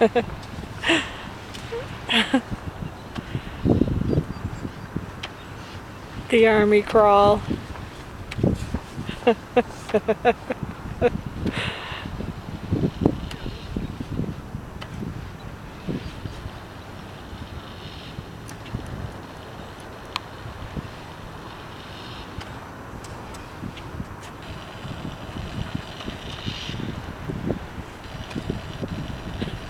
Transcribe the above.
the army crawl.